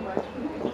much.